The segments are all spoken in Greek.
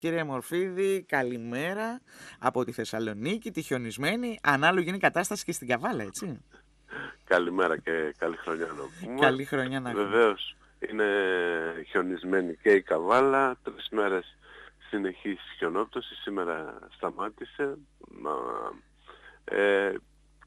Κύριε Μορφίδη, καλημέρα από τη Θεσσαλονίκη, τη χιονισμένη. Ανάλογη είναι η κατάσταση και στην Καβάλα, έτσι. Καλημέρα και καλή χρονιά να πούμε. Καλή χρονιά να Βεβαίως, είναι χιονισμένη και η Καβάλα. Τρεις μέρες συνεχής χιονόπτωση. Σήμερα σταμάτησε. Ε,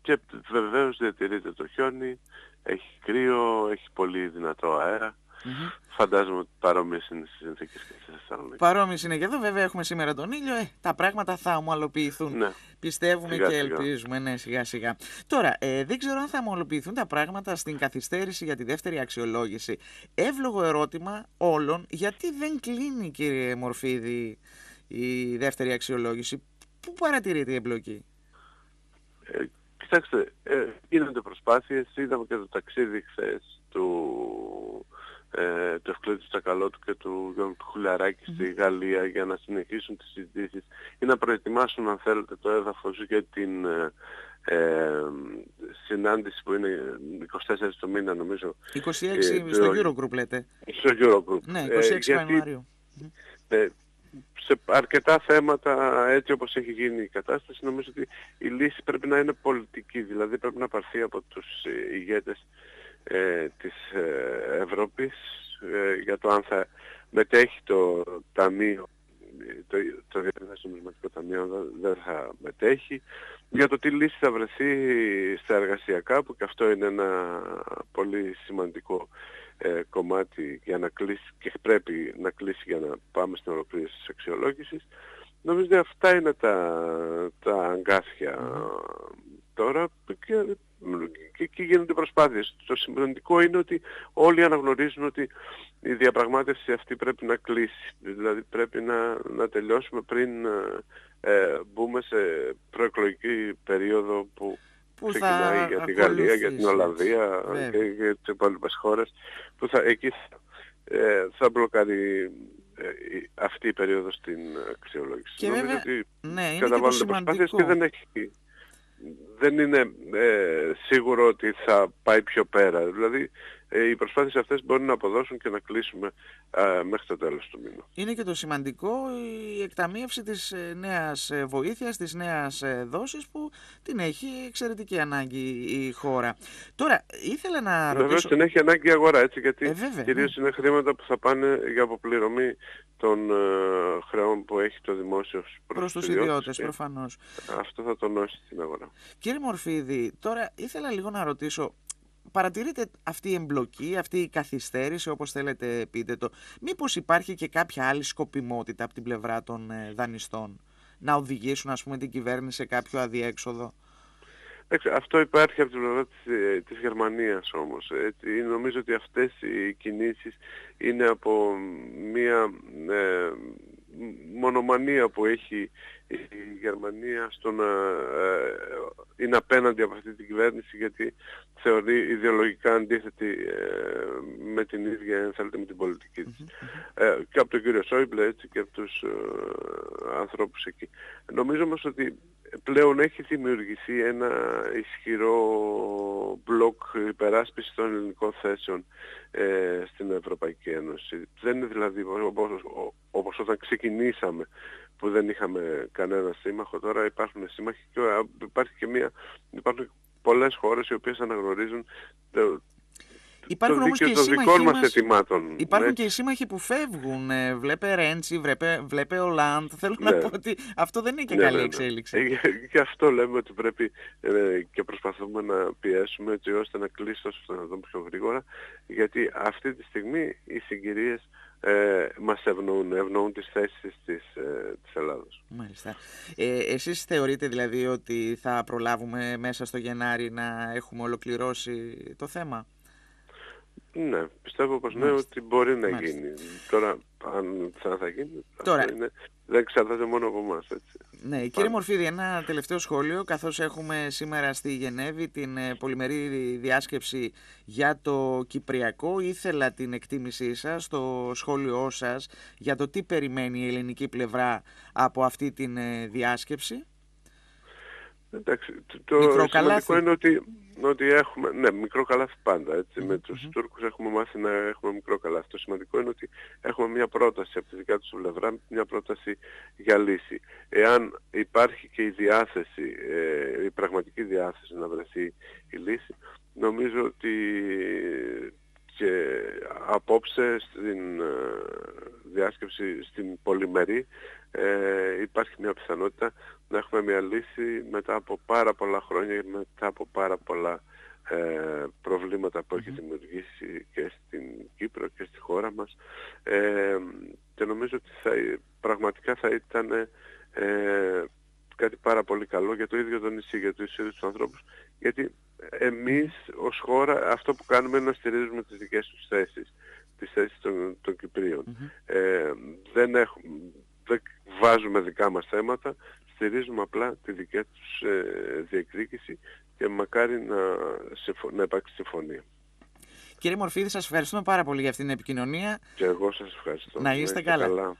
και βεβαίως διατηρείται το χιόνι. Έχει κρύο, έχει πολύ δυνατό αέρα. Mm-hmm. Φαντάζομαι ότι παρόμοιες είναι στις συνθήκες και στη Θεσσαλονίκη. Παρόμοιες είναι και εδώ. Βέβαια, έχουμε σήμερα τον ήλιο. Ε, τα πράγματα θα ομαλοποιηθούν. Ναι. Πιστεύουμε σιγά, και ελπίζουμε. Ναι, σιγά σιγά. Τώρα, ε, δεν ξέρω αν θα ομαλοποιηθούν τα πράγματα στην καθυστέρηση για τη δεύτερη αξιολόγηση. Εύλογο ερώτημα όλων, γιατί δεν κλείνει, κύριε Μορφίδη, η δεύτερη αξιολόγηση. Πού παρατηρείται η εμπλοκή; Ε, κοιτάξτε, ε, γίνονται προσπάθειες. Είδαμε και το ταξίδι χθες του ε, του Ευκλήδη Τσακαλώτου και του Γιώργου του Χουλαράκη στη Γαλλία για να συνεχίσουν τις συζητήσεις ή να προετοιμάσουν αν θέλετε το έδαφος για την ε, ε συνάντηση που είναι 24 το μήνα νομίζω. 26 ε, στο Eurogroup λέτε. Στο Eurogroup. Ναι, 26 ε, Ιανουαρίου. Ε, σε αρκετά θέματα έτσι όπως έχει γίνει η κατάσταση νομίζω ότι η λύση πρέπει να είναι πολιτική δηλαδή πρέπει να πάρθει από τους ηγέτες ε, της ε, Ευρώπης ε, για το αν θα μετέχει το Ταμείο το, το Διεθνές Νομισματικό Ταμείο δεν θα μετέχει. Για το τι λύση θα βρεθεί στα εργασιακά που και αυτό είναι ένα πολύ σημαντικό ε, κομμάτι για να κλείσει και πρέπει να κλείσει για να πάμε στην ολοκλήρωση της αξιολόγησης. Νομίζω ότι αυτά είναι τα, τα αγκάθια τώρα. Και και εκεί γίνονται προσπάθειες. Το σημαντικό είναι ότι όλοι αναγνωρίζουν ότι η διαπραγμάτευση αυτή πρέπει να κλείσει. Δηλαδή πρέπει να, να τελειώσουμε πριν ε, μπούμε σε προεκλογική περίοδο που, που ξεκινάει για τη Γαλλία, για την Ολλανδία και για τις υπόλοιπες χώρες που θα, εκεί ε, θα μπλοκάρει ε, αυτή η περίοδος στην αξιολόγηση. Και Νομίζω βέβαια, ότι ναι, καταβάλλονται προσπάθειες και δεν έχει δεν είναι ε, σίγουρο ότι θα πάει πιο πέρα. Δηλαδή ε, οι προσπάθειες αυτές μπορεί να αποδώσουν και να κλείσουμε μέχρι το τέλος του μήνα. Είναι και το σημαντικό η εκταμείευση της ε, νέας ε, βοήθειας, της νέας δόσης που την έχει εξαιρετική ανάγκη η χώρα. Τώρα, ήθελα να ρωτήσω... Βεβαίως την έχει ανάγκη η αγορά, έτσι, γιατί ε, κυρίως ναι. είναι χρήματα που θα πάνε για αποπληρωμή των χρεών που έχει το δημόσιο προς, προς τους ιδιώτες, προφανώς. Αυτό θα τονώσει την αγορά. Κύριε Μορφίδη, τώρα ήθελα λίγο να ρωτήσω, παρατηρείτε αυτή η εμπλοκή, αυτή η καθυστέρηση, όπως θέλετε πείτε το. Μήπως υπάρχει και κάποια άλλη σκοπιμότητα από την πλευρά των ε, δανειστών; Να οδηγήσουν ας πούμε την κυβέρνηση σε κάποιο αδιέξοδο; Αυτό υπάρχει από την πλευρά της, ε, της Γερμανίας όμως. Έτσι, νομίζω ότι αυτές οι κινήσεις είναι από μια ε, μονομανία που έχει η Γερμανία στο να ε, είναι απέναντι από αυτή την κυβέρνηση γιατί θεωρεί ιδεολογικά αντίθετη ε, με την ίδια, αν θέλετε, με την πολιτική της. Ε, και από τον κύριο Σόιμπλε έτσι και από τους ανθρώπους εκεί. Νομίζω όμως ότι πλέον έχει δημιουργηθεί ένα ισχυρό μπλοκ υπεράσπιση των ελληνικών θέσεων ε, στην Ευρωπαϊκή Ένωση. Δεν είναι δηλαδή όπως, όπως όταν ξεκινήσαμε που δεν είχαμε κανένα σύμμαχο, τώρα υπάρχουν σύμμαχοι και υπάρχει και μια, υπάρχουν πολλές χώρες οι οποίες αναγνωρίζουν Υπάρχουν το όμως και οι σύμμαχοι μας ετοιμάτων. Υπάρχουν ναι. και οι σύμμαχοι που φεύγουν. Ε, βλέπε Ρέντσι, βλέπε, βλέπε Ολάντ. Θέλω ναι. να πω ότι αυτό δεν είναι και ναι, καλή ναι, ναι. εξέλιξη. Ε, και αυτό λέμε ότι πρέπει ε, και προσπαθούμε να πιέσουμε έτσι ώστε να κλείσει όσο το δυνατόν πιο γρήγορα. Γιατί αυτή τη στιγμή οι συγκυρίες ε, μας ευνοούν, ευνοούν τις θέσεις της, ε, της Ελλάδος. Μάλιστα. Ε, εσείς θεωρείτε δηλαδή ότι θα προλάβουμε μέσα στο Γενάρη να έχουμε ολοκληρώσει το θέμα; Ναι, πιστεύω πως ναι ότι μπορεί να γίνει. Τώρα αν θα, θα γίνει, Τώρα... είναι, δεν εξαρτάται μόνο από εμάς. Έτσι. Ναι, κύριε Μορφίδη, ένα τελευταίο σχόλιο, καθώς έχουμε σήμερα στη Γενέβη την ε, πολυμερή διάσκεψη για το Κυπριακό. Ήθελα την εκτίμησή σας, το σχόλιο σας για το τι περιμένει η ελληνική πλευρά από αυτή την ε, διάσκεψη. Εντάξει, το σημαντικό είναι ότι, ότι έχουμε, ναι, μικρό καλάθι πάντα, έτσι. Με τους Τούρκους έχουμε μάθει να έχουμε μικρό καλάθι. Το σημαντικό είναι ότι έχουμε μια πρόταση από τη δικά τους πλευρά, μια πρόταση για λύση. Εάν υπάρχει και η διάθεση, ε, η πραγματική διάθεση να βρεθεί η λύση, νομίζω ότι και απόψε στην ε, διάσκεψη στην πολυμερή ε, υπάρχει μια πιθανότητα να έχουμε μια λύση μετά από πάρα πολλά χρόνια, μετά από πάρα πολλά ε, προβλήματα που έχει δημιουργήσει και στην Κύπρο και στη χώρα μας. Ε, και νομίζω ότι θα, πραγματικά θα ήταν ε, κάτι πάρα πολύ καλό για το ίδιο το νησί, για τους ίδιους τους ανθρώπους γιατί εμείς ως χώρα αυτό που κάνουμε είναι να στηρίζουμε τις δικές τους θέσεις τις θέσεις των, των Κυπρίων ε, δεν, έχουμε, δεν βάζουμε δικά μας θέματα στηρίζουμε απλά τη δική τους ε, διεκδίκηση και μακάρι να, να υπάρξει συμφωνία. Κύριε Μορφίδη, σας ευχαριστούμε πάρα πολύ για αυτή την επικοινωνία. Και εγώ σας ευχαριστώ. Να είστε καλά. καλά.